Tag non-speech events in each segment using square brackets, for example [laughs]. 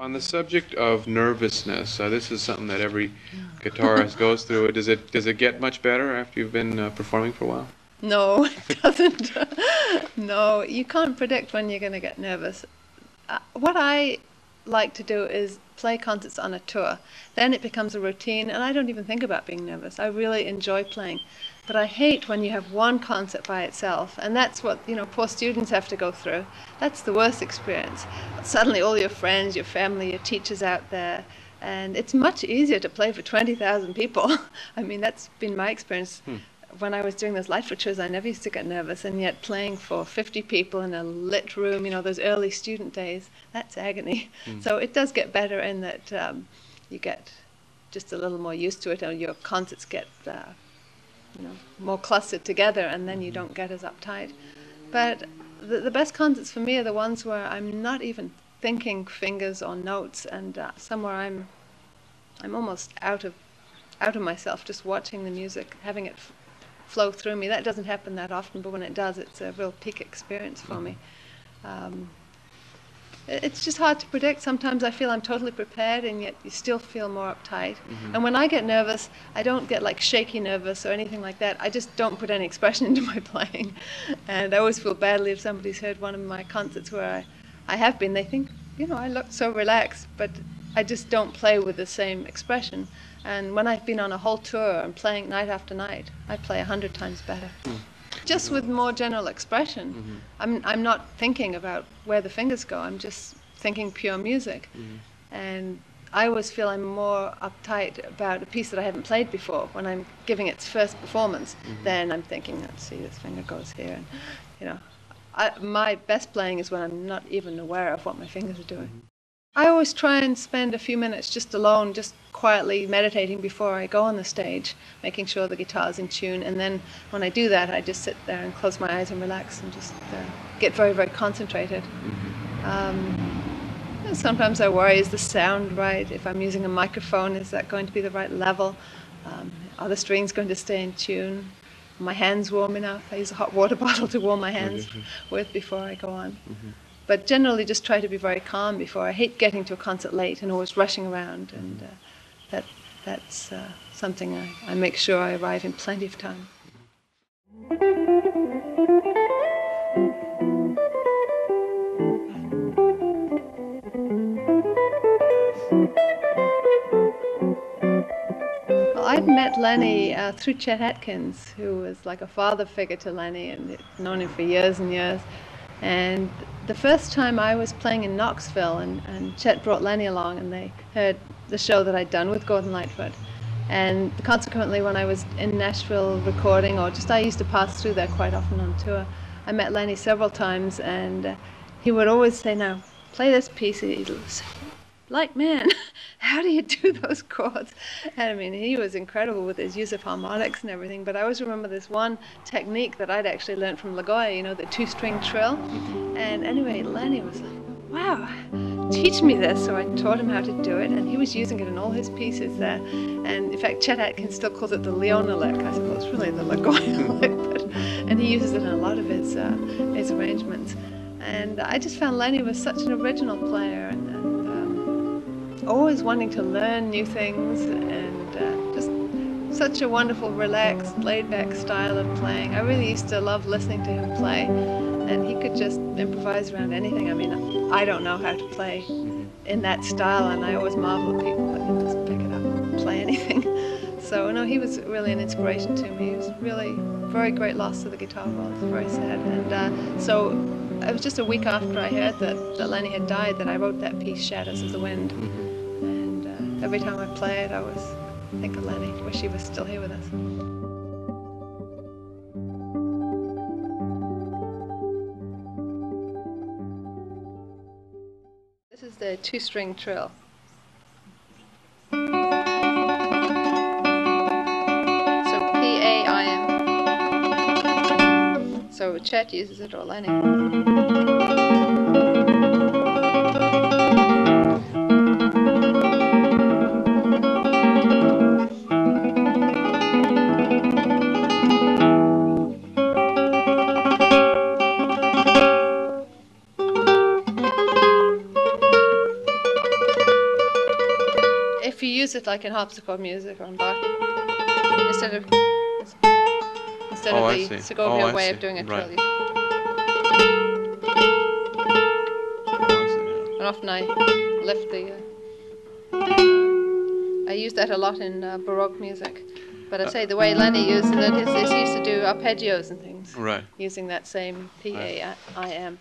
On the subject of nervousness, uh, this is something that every guitarist goes through. Does it does it get much better after you've been uh, performing for a while? No, [laughs] it doesn't. no, you can't predict when you're going to get nervous. Uh, what I like to do is play concerts on a tour. Then it becomes a routine, and I don't even think about being nervous. I really enjoy playing. But I hate when you have one concert by itself, and that's what you know poor students have to go through. That's the worst experience. Suddenly, all your friends, your family, your teachers out there, and it's much easier to play for twenty thousand people. [laughs] I mean, that's been my experience. Hmm. When I was doing those light tours, I never used to get nervous, and yet playing for 50 people in a lit room, you know, those early student days, that's agony. Hmm. So it does get better in that um, you get just a little more used to it, and your concerts get uh, you know, more clustered together, and then you don't get as uptight. But the, the best concerts for me are the ones where I'm not even thinking fingers or notes, and uh, somewhere I'm, I'm almost out of, out of myself, just watching the music, having it flow through me. That doesn't happen that often, but when it does, it's a real peak experience for me. Um, it's just hard to predict. Sometimes I feel I'm totally prepared, and yet you still feel more uptight. Mm-hmm. And when I get nervous, I don't get like shaky nervous or anything like that. I just don't put any expression [laughs] into my playing. And I always feel badly if somebody's heard one of my concerts where I, I have been. They think, you know, I look so relaxed, but I just don't play with the same expression. And when I've been on a whole tour and playing night after night, I play a hundred times better. Mm just with more general expression. Mm-hmm. I'm I'm not thinking about where the fingers go. I'm just thinking pure music, mm-hmm. and I always feel I'm more uptight about a piece that I haven't played before when I'm giving its first performance. Mm-hmm. Then I'm thinking, let's see, this finger goes here, and you know, I, my best playing is when I'm not even aware of what my fingers are doing. I always try and spend a few minutes just alone, just quietly meditating before I go on the stage, making sure the guitar's in tune. And then when I do that, I just sit there and close my eyes and relax and just uh, get very, very concentrated. Um, sometimes I worry, is the sound right? If I'm using a microphone, is that going to be the right level? Um, are the strings going to stay in tune? Are my hands warm enough? I use a hot water [laughs] bottle to warm my hands with before I go on. Mm-hmm but generally just try to be very calm before. I hate getting to a concert late and always rushing around, and uh, that that's uh, something I, I make sure I arrive in plenty of time. I'd met Lenny uh, through Chet Atkins, who was like a father figure to Lenny, and known him for years and years. And the first time I was playing in Knoxville, and, and Chet brought Lenny along, and they heard the show that I'd done with Gordon Lightfoot. And consequently, when I was in Nashville recording, or just I used to pass through there quite often on tour, I met Lenny several times, and uh, he would always say, "Now, play this piece." Like man [laughs] how do you [laughs] do those chords? And i mean he was incredible with his use of harmonics and everything but i always remember this one technique that i'd actually learned from lagoya you know the two string trill. And anyway lenny was like wow teach me this. So i taught him how to do it and he was using it in all his pieces there. And in fact chet atkins still calls it the liona lick i suppose it's really the lagoya lick [laughs] but, and he uses it in a lot of his uh, his arrangements. And i just found lenny was such an original player and, always wanting to learn new things and uh, just such a wonderful, relaxed, laid back style of playing. I really used to love listening to him play, and he could just improvise around anything. I mean, I don't know how to play in that style, and I always marvel at people that can just pick it up and play anything. [laughs] so, no, he was really an inspiration to me. He was really very great loss to the guitar world. Very sad. And uh, so it was just a week after I heard that, that Lenny had died that I wrote that piece, Shadows of the Wind. Every time I play it, I was think of Lenny. Wish he was still here with us. This is the two-string trill. So P-A-I-M. So Chet uses it or Lenny. It like in harpsichord music or in Bach. Instead of instead Oh, of the Segovia Oh, way see. of doing a Right. And often I lift the. Uh, I use that a lot in uh, Baroque music. But I say the way Lenny uses it is, is he used to do arpeggios and things Right. using that same P A I M.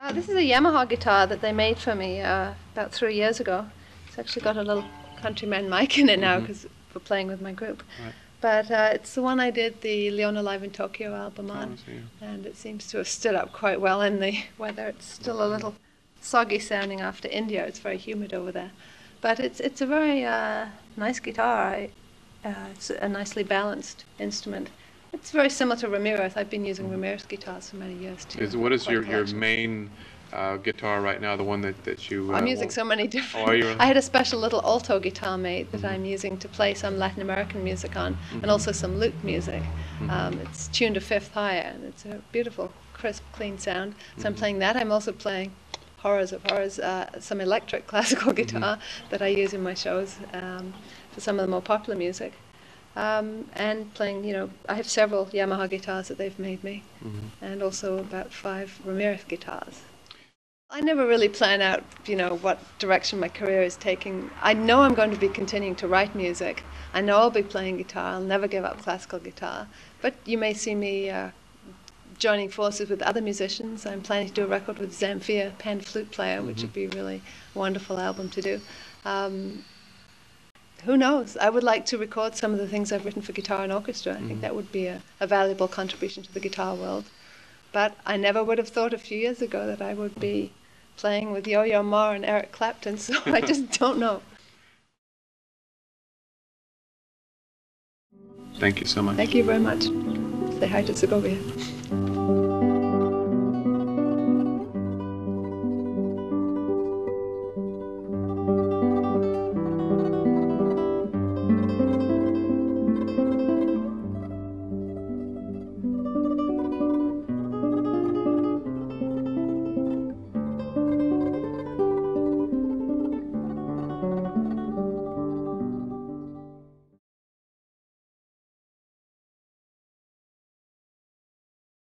Uh, this is a Yamaha guitar that they made for me uh, about three years ago. It's actually got a little Countryman mic in it now Mhm. because for playing with my group. Right. But uh, it's the one I did the Liona Live in Tokyo album Oh, on, yeah. and it seems to have stood up quite well in the weather. It's still a little soggy sounding after India. It's very humid over there, but it's it's a very uh, nice guitar. I, uh, it's a nicely balanced instrument. It's very similar to Ramirez. I've been using Ramirez guitars for many years too. Is, what is your, your main uh, guitar right now, the one that, that you... I'm uh, using wa- so many different. are you? [laughs] I had a special little alto guitar made that I'm using to play some Latin American music on, Mhm. and also some lute music. Mhm. Um, it's tuned a fifth higher, and it's a beautiful, crisp, clean sound. So I'm Mhm. playing that. I'm also playing horrors of horrors, uh, some electric [laughs] classical guitar that I use in my shows um, for some of the more popular music. Um, and playing, you know, I have several Yamaha guitars that they've made me, Mhm. and also about five Ramirez guitars. I never really plan out, you know, what direction my career is taking. I know I'm going to be continuing to write music. I know I'll be playing guitar. I'll never give up classical guitar. But you may see me uh, joining forces with other musicians. I'm planning to do a record with Zamfir, pan flute player, which Mhm. would be a really wonderful album to do. Um, who knows? I would like to record some of the things I've written for guitar and orchestra. I Mhm. think that would be a, a valuable contribution to the guitar world. But I never would have thought a few years ago that I would be playing with Yo-Yo Ma and Eric Clapton, so I [laughs] just don't know. Thank you so much. Thank you very much. Say hi to Segovia.